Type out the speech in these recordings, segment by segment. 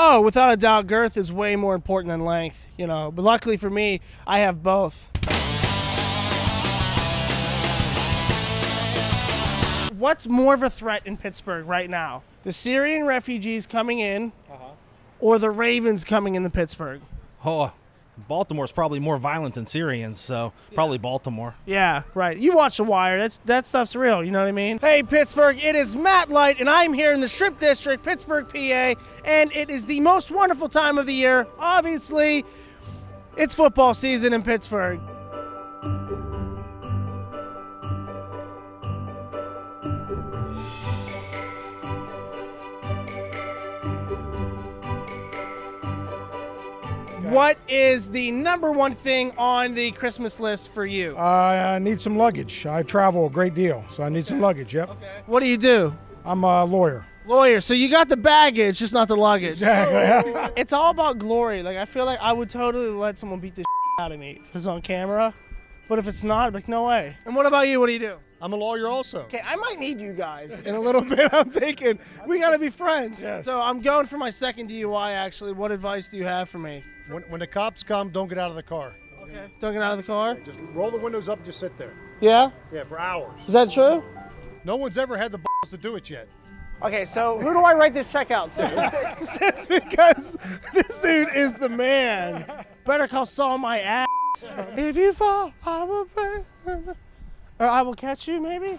Oh, without a doubt, girth is way more important than length, you know. But luckily for me, I have both. What's more of a threat in Pittsburgh right now? The Syrian refugees coming in uh-huh. or the Ravens coming into Pittsburgh? Oh, Baltimore's probably more violent than Syrians, so probably Baltimore. Yeah, right. You watch The Wire. That's that stuff's real. You know what I mean? Hey, Pittsburgh. It is Matt Light, and I'm here in the Strip District, Pittsburgh, PA, and it is the most wonderful time of the year. Obviously, it's football season in Pittsburgh. What is the number one thing on the Christmas list for you? I uh, need some luggage. I travel a great deal, so I need some luggage. Yep. Okay. What do you do? I'm a lawyer. Lawyer. So you got the baggage, just not the luggage. Exactly. It's all about glory. Like I feel like I would totally let someone beat the out of me if it's on camera. But if it's not, I'd be like, no way. And what about you? What do you do? I'm a lawyer also. Okay, I might need you guys in a little bit. I'm thinking we gotta be friends. Yes. So I'm going for my second DUI. Actually, what advice do you have for me? When, when the cops come, don't get out of the car. Okay. Don't get out of the car. Just roll the windows up and just sit there. Yeah. Yeah, for hours. Is that true? No one's ever had the balls to do it yet. Okay, so who do I write this check out to? Just because this dude is the man. Better call Saul my ass. If you fall, I will pray. Or I will catch you, maybe?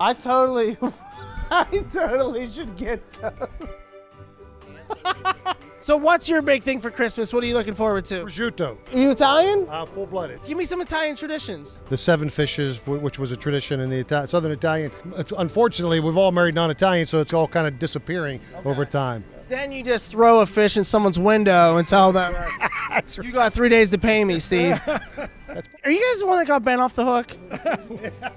I totally, I totally should get those. so what's your big thing for Christmas? What are you looking forward to? Prosciutto, Are you Italian? uh, full-blooded. Give me some Italian traditions. The seven fishes, which was a tradition in the Ita- Southern Italian. It's, unfortunately, we've all married non-Italian, so it's all kind of disappearing over time. Then you just throw a fish in someone's window and tell them, "You got three days to pay me, Steve." Are you guys the one that got bent off the hook?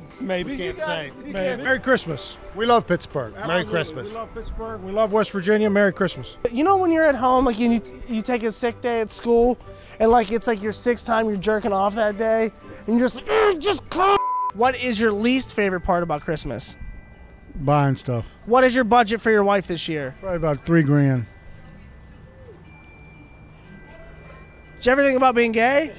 Maybe. Can't say. Merry Christmas. We love Pittsburgh. Merry Christmas. We love Pittsburgh. We love West Virginia. Merry Christmas. You know when you're at home, like you you take a sick day at school, and like it's like your sixth time you're jerking off that day, and you're just like, "Ugh, just come. What is your least favorite part about Christmas? Buying stuff. What is your budget for your wife this year? Probably about three grand. Did you ever think about being gay?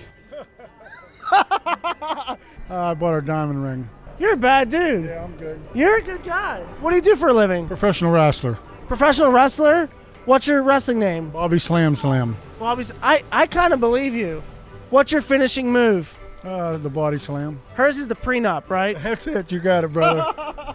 Uh, I bought her a diamond ring. You're a bad dude. Yeah, I'm good. You're a good guy. What do you do for a living? Professional wrestler. Professional wrestler? What's your wrestling name? Bobby Slam Slam. Bobby, I, I kind of believe you. What's your finishing move? Uh, the body slam. Hers is the prenup, right? That's it. You got it, brother.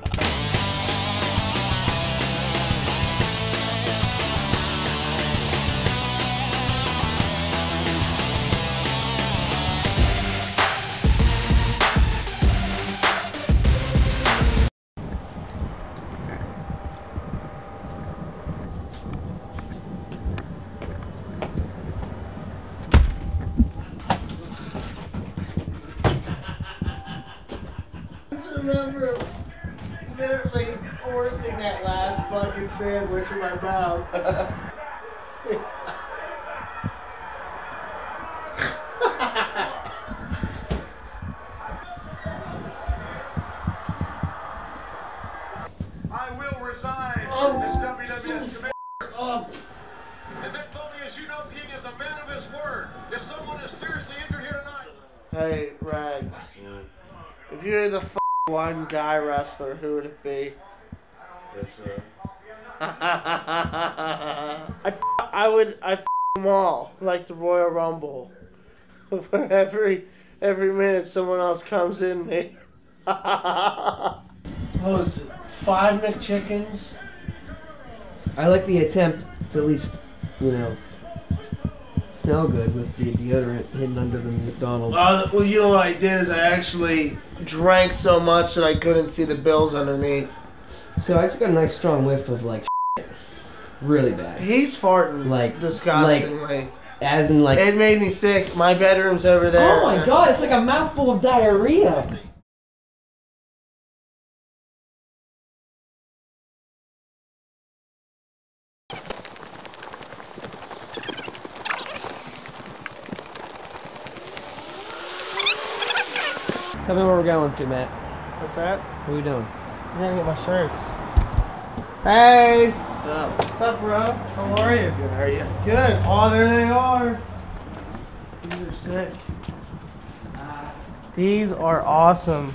remember literally forcing that last fucking sandwich in my mouth. I will resign as WWF commissioner. And Mick Foley, as you know, King is a man of his word. If someone is seriously injured here tonight, hey, Rags. If you're the f- one guy wrestler, who would it be? Yes, I, I would I them all like the Royal Rumble. every every minute someone else comes in me. what was it? Five McChickens? I like the attempt to at least, you know, smell good with the deodorant hidden under the McDonald's. Uh, well, you know what I did is I actually drank so much that I couldn't see the bills underneath. So I just got a nice strong whiff of like shit. really bad. He's farting Like- disgustingly. As in like, it made me sick. My bedroom's over there. oh my god, it's like a mouthful of diarrhea. Tell me where we're going to, Matt. What's that? What are we doing? I'm gonna get my shirts. Hey, What's up? What's up, bro? How are you? Good, how are you? Good. Oh, there they are. These are sick. Ah. These are awesome.